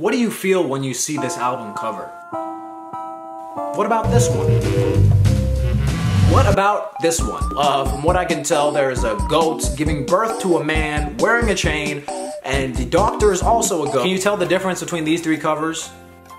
What do you feel when you see this album cover? What about this one? What about this one? Uh, from what I can tell, there is a goat giving birth to a man wearing a chain, and the doctor is also a goat. Can you tell the difference between these three covers?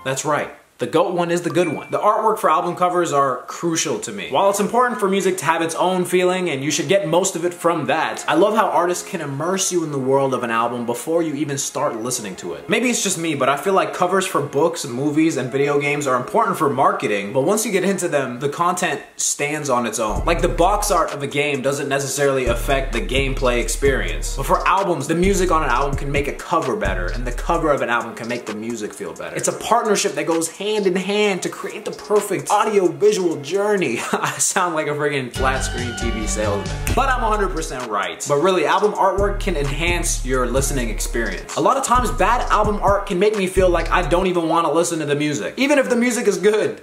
That's right. The GOAT one is the good one. The artwork for album covers are crucial to me. While it's important for music to have its own feeling and you should get most of it from that, I love how artists can immerse you in the world of an album before you even start listening to it. Maybe it's just me, but I feel like covers for books, movies, and video games are important for marketing, but once you get into them, the content stands on its own. Like the box art of a game doesn't necessarily affect the gameplay experience. But for albums, the music on an album can make a cover better, and the cover of an album can make the music feel better. It's a partnership that goes hand hand in hand to create the perfect audio visual journey. I sound like a friggin' flat screen TV salesman. But I'm 100% right. But really, album artwork can enhance your listening experience. A lot of times, bad album art can make me feel like I don't even want to listen to the music, even if the music is good.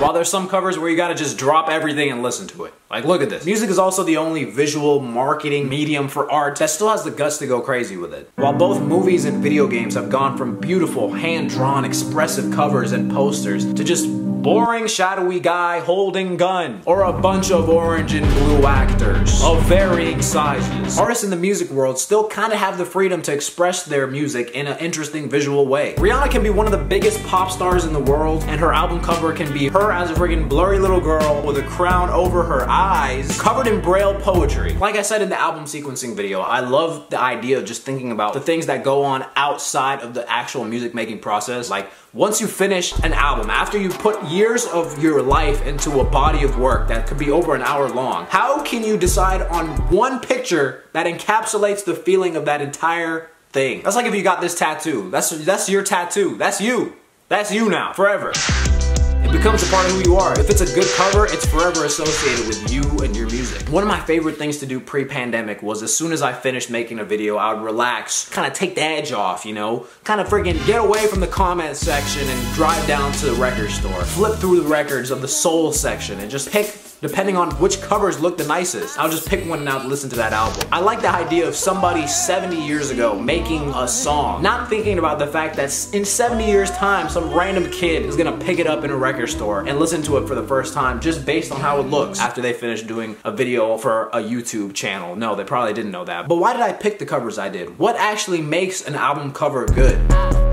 While there's some covers where you gotta just drop everything and listen to it. Like, look at this. Music is also the only visual marketing medium for art that still has the guts to go crazy with it. While both movies and video games have gone from beautiful, hand-drawn, expressive covers and posters to just boring shadowy guy holding gun, or a bunch of orange and blue actors of varying sizes. Artists in the music world still kind of have the freedom to express their music in an interesting visual way. Rihanna can be one of the biggest pop stars in the world, and her album cover can be her as a freaking blurry little girl with a crown over her eyes, covered in braille poetry. Like I said in the album sequencing video, I love the idea of just thinking about the things that go on outside of the actual music making process, like once you finish an album, after you put years of your life into a body of work that could be over an hour long, how can you decide on one picture that encapsulates the feeling of that entire thing? That's like if you got this tattoo. That's, that's your tattoo. That's you. That's you now, forever. It becomes a part of who you are. If it's a good cover, it's forever associated with you and your music. One of my favorite things to do pre-pandemic was as soon as I finished making a video, I would relax, kind of take the edge off, you know? Kind of freaking get away from the comment section and drive down to the record store. Flip through the records of the soul section and just pick depending on which covers look the nicest. I'll just pick one now to listen to that album. I like the idea of somebody 70 years ago making a song, not thinking about the fact that in 70 years time, some random kid is gonna pick it up in a record store and listen to it for the first time just based on how it looks after they finish doing a video for a YouTube channel. No, they probably didn't know that. But why did I pick the covers I did? What actually makes an album cover good?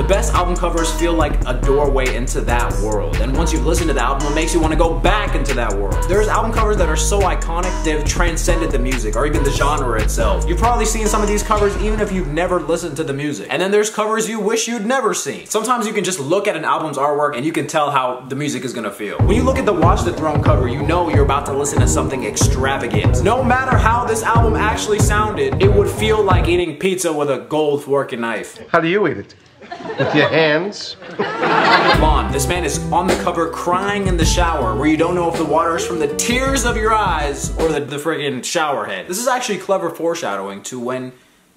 The best album covers feel like a doorway into that world. And once you've listened to the album, it makes you want to go back into that world. There's album covers that are so iconic, they've transcended the music or even the genre itself. You've probably seen some of these covers even if you've never listened to the music. And then there's covers you wish you'd never seen. Sometimes you can just look at an album's artwork and you can tell how the music is gonna feel. When you look at the Watch the Throne cover, you know you're about to listen to something extravagant. No matter how this album actually sounded, it would feel like eating pizza with a gold fork and knife. How do you eat it? With your hands? Vaughn, this man is on the cover crying in the shower where you don't know if the water is from the tears of your eyes or the, the friggin' shower head. This is actually clever foreshadowing to when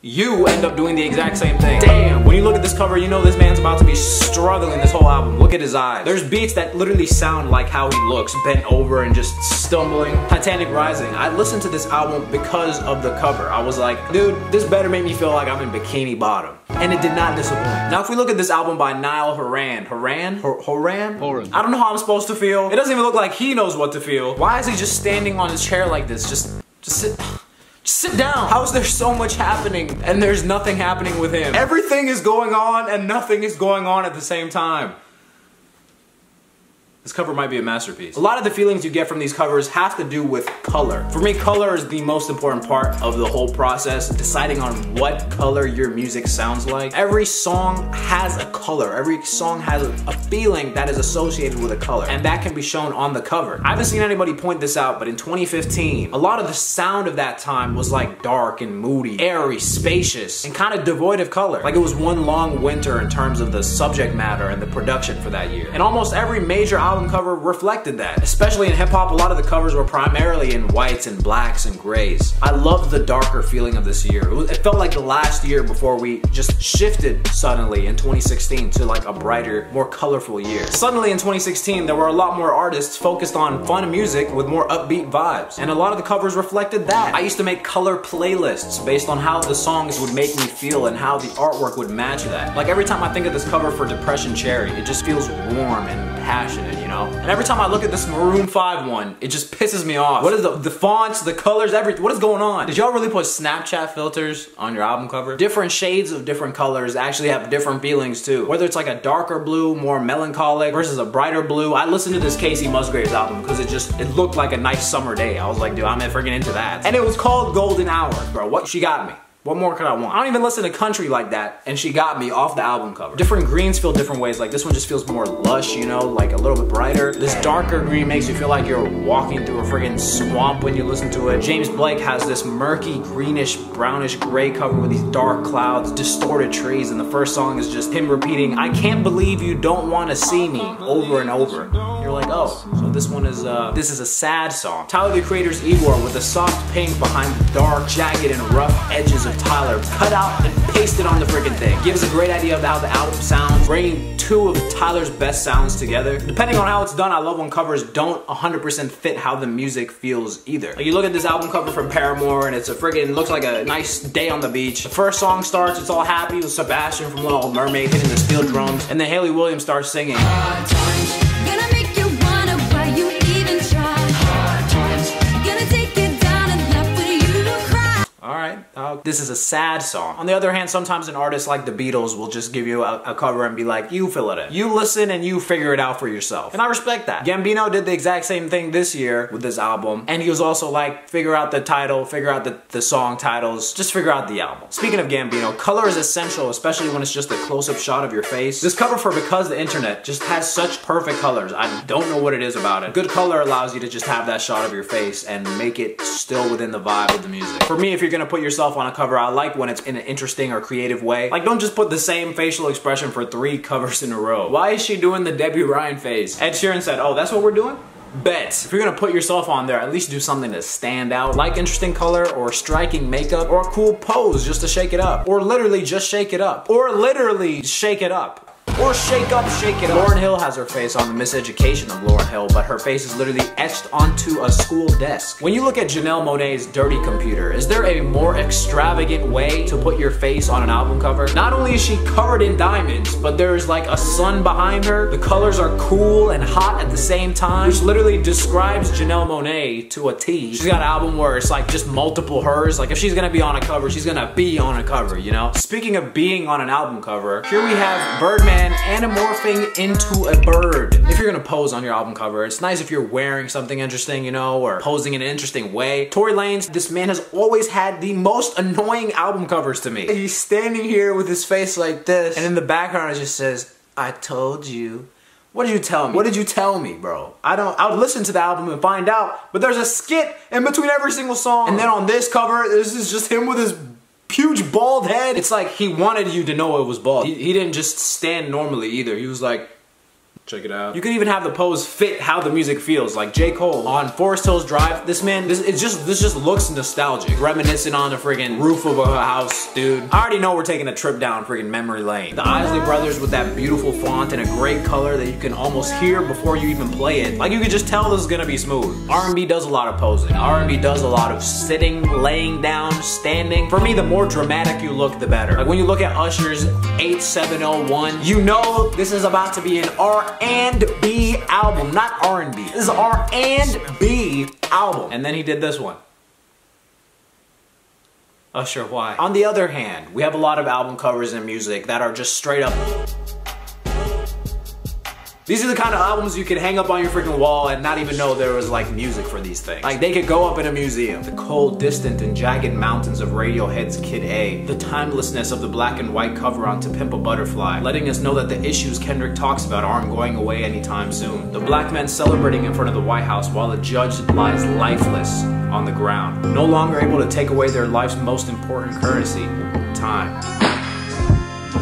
you end up doing the exact same thing. Damn, when you look at this cover, you know this man's about to be struggling this whole album. Look at his eyes. There's beats that literally sound like how he looks, bent over and just stumbling. Titanic Rising. I listened to this album because of the cover. I was like, dude, this better make me feel like I'm in Bikini Bottom. And it did not disappoint. Now, if we look at this album by Niall Horan, Horan? Horan? Horan. I don't know how I'm supposed to feel. It doesn't even look like he knows what to feel. Why is he just standing on his chair like this? Just, just sit. Sit down. How is there so much happening and there's nothing happening with him? Everything is going on and nothing is going on at the same time. This cover might be a masterpiece. A lot of the feelings you get from these covers have to do with color. For me, color is the most important part of the whole process, deciding on what color your music sounds like. Every song has a color. Every song has a, feeling that is associated with a color, and that can be shown on the cover. I haven't seen anybody point this out, but in 2015, a lot of the sound of that time was like dark and moody, airy, spacious, and kind of devoid of color. Like it was one long winter in terms of the subject matter and the production for that year. And almost every major album album cover reflected that. Especially in hip hop, a lot of the covers were primarily in whites and blacks and grays. I loved the darker feeling of this year. It felt like the last year before we just shifted suddenly in 2016 to like a brighter, more colorful year. Suddenly in 2016, there were a lot more artists focused on fun music with more upbeat vibes. And a lot of the covers reflected that. I used to make color playlists based on how the songs would make me feel and how the artwork would match that. Like every time I think of this cover for Depression Cherry, it just feels warm and passionate, you know? And every time I look at this Maroon 5 one, it just pisses me off. What is the, the fonts, the colors, everything, what is going on? Did y'all really put Snapchat filters on your album cover? Different shades of different colors actually have different feelings too. Whether it's like a darker blue, more melancholic versus a brighter blue. I listened to this Kacey Musgraves album because it just, it looked like a nice summer day. I was like, dude, I'm freaking into that. And it was called Golden Hour, bro. What? She got me. What more could I want? I don't even listen to country like that, and she got me off the album cover. Different greens feel different ways. Like this one just feels more lush, you know, like a little bit brighter. This darker green makes you feel like you're walking through a friggin' swamp when you listen to it. James Blake has this murky, greenish, brownish gray cover with these dark clouds, distorted trees, and the first song is just him repeating, I can't believe you don't want to see me, over and over. You're like, oh, so this one is, uh, this is a sad song. Tyler, the Creator's Igor with a soft pink behind the dark, jagged, and rough edges of Tyler cut out and pasted on the freaking thing. Gives a great idea of how the album sounds, bringing two of Tyler's best sounds together. Depending on how it's done, I love when covers don't 100% fit how the music feels either. Like you look at this album cover from Paramore and it's a friggin' looks like a nice day on the beach. The first song starts, it's all happy with Sebastian from Little Mermaid hitting the steel drums, and then Hayley Williams starts singing. This is a sad song. On the other hand, sometimes an artist like the Beatles will just give you a, a, cover and be like, you fill it in. You listen and you figure it out for yourself. And I respect that. Gambino did the exact same thing this year with this album. And he was also like, figure out the title, figure out the, the song titles, just figure out the album. Speaking of Gambino, color is essential, especially when it's just a close-up shot of your face. This cover for Because the Internet just has such perfect colors. I don't know what it is about it. Good color allows you to just have that shot of your face and make it still within the vibe of the music. For me, if you're gonna put yourself on a cover, I like when it's in an interesting or creative way. Like, don't just put the same facial expression for three covers in a row. Why is she doing the Debby Ryan face? Ed Sheeran said, oh, that's what we're doing? Bet. If you're gonna put yourself on there, at least do something to stand out, like interesting color or striking makeup or a cool pose just to shake it up. Or literally just shake it up. Or literally shake it up. Or shake up, shake it up. Lauryn Hill has her face on the miseducation of Lauryn Hill, but her face is literally etched onto a school desk. When you look at Janelle Monáe's Dirty Computer, is there a more extravagant way to put your face on an album cover? Not only is she covered in diamonds, but there's like a sun behind her. The colors are cool and hot at the same time, which literally describes Janelle Monáe to a T. She's got an album where it's like just multiple hers. Like if she's gonna be on a cover, she's gonna be on a cover, you know? Speaking of being on an album cover, here we have Birdman anamorphing into a bird. If you're gonna pose on your album cover, it's nice if you're wearing something interesting, you know, or posing in an interesting way. Tory Lanez, this man has always had the most annoying album covers to me. He's standing here with his face like this, and in the background it just says, I told you. What did you tell me? What did you tell me, bro? I don't, I would listen to the album and find out, but there's a skit in between every single song. And then on this cover, this is just him with his huge bald head. It's like he wanted you to know it was bald. He, he didn't just stand normally either. He was like, Check it out. You can even have the pose fit how the music feels. Like J. Cole on Forest Hills Drive. This man, this it just this just looks nostalgic. Reminiscent on the friggin' roof of a house, dude. I already know we're taking a trip down friggin' memory lane. The Isley Brothers with that beautiful font and a great color that you can almost hear before you even play it. Like you can just tell this is gonna be smooth. R&B does a lot of posing. R&B does a lot of sitting, laying down, standing. For me, the more dramatic you look, the better. Like when you look at Usher's 8701, you know this is about to be an R and B album, not R&B. This is R and B album. And then he did this one. Usher, why? On the other hand, we have a lot of album covers and music that are just straight up these are the kind of albums you could hang up on your freaking wall and not even know there was like music for these things. Like they could go up in a museum. The cold, distant, and jagged mountains of Radiohead's Kid A. The timelessness of the black and white cover on To Pimp a Butterfly, letting us know that the issues Kendrick talks about aren't going away anytime soon. The black men celebrating in front of the White House while the judge lies lifeless on the ground, no longer able to take away their life's most important currency, time.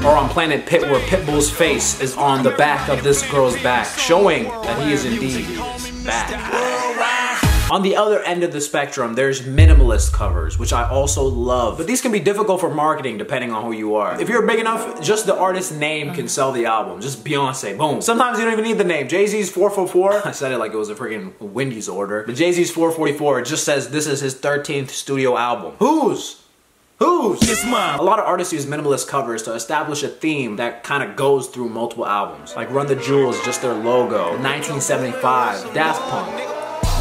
Or on Planet Pit where Pitbull's face is on the back of this girl's back, showing that he is indeed back. On the other end of the spectrum, there's minimalist covers, which I also love. But these can be difficult for marketing depending on who you are. If you're big enough, just the artist's name can sell the album. Just Beyonce, boom. Sometimes you don't even need the name. Jay-Z's 444, I said it like it was a freaking Wendy's order. But Jay-Z's 444, it just says this is his 13th studio album. Whose? Whose? It's mine. A lot of artists use minimalist covers to establish a theme that kind of goes through multiple albums. Like Run the Jewels, just their logo. 1975, Daft Punk.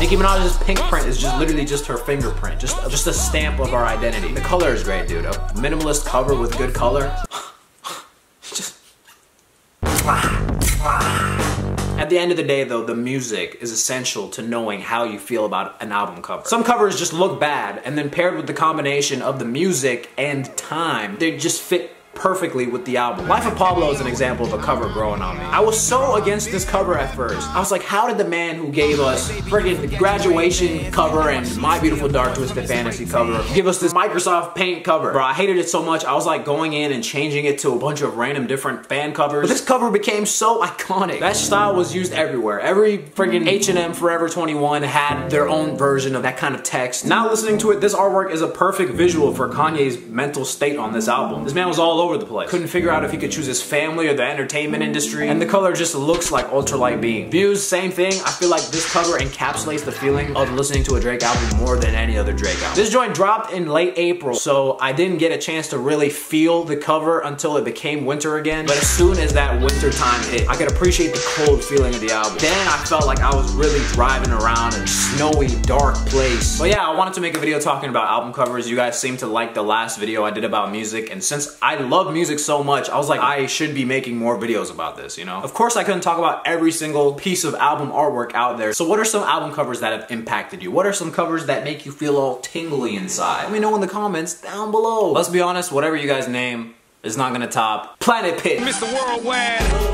Nicki Minaj's Pinkprint is just literally just her fingerprint, just just a stamp of our identity. The color is great, dude. A minimalist cover with good color. At the end of the day though, the music is essential to knowing how you feel about an album cover. Some covers just look bad, and then paired with the combination of the music and time, they just fit perfectly with the album. Life of Pablo is an example of a cover growing on me. I was so against this cover at first. I was like, how did the man who gave us friggin' graduation cover and My Beautiful Dark Twisted Fantasy cover give us this Microsoft Paint cover? Bro, I hated it so much. I was like going in and changing it to a bunch of random different fan covers. But this cover became so iconic. That style was used everywhere. Every friggin' H&M Forever 21 had their own version of that kind of text. Now listening to it, this artwork is a perfect visual for Kanye's mental state on this album. This man was all over the place. Couldn't figure out if he could choose his family or the entertainment industry. And the color just looks like ultralight beam. Views, same thing. I feel like this cover encapsulates the feeling of listening to a Drake album more than any other Drake album. This joint dropped in late April, so I didn't get a chance to really feel the cover until it became winter again. But as soon as that winter time hit, I could appreciate the cold feeling of the album. Then I felt like I was really driving around a snowy, dark place. But yeah, I wanted to make a video talking about album covers. You guys seem to like the last video I did about music, and since I love music so much, I was like, I should be making more videos about this, you know? Of course, I couldn't talk about every single piece of album artwork out there. So what are some album covers that have impacted you? What are some covers that make you feel all tingly inside? Let me know in the comments down below. Let's be honest, whatever you guys name is not gonna top Planet Pit. Mr. Worldwide.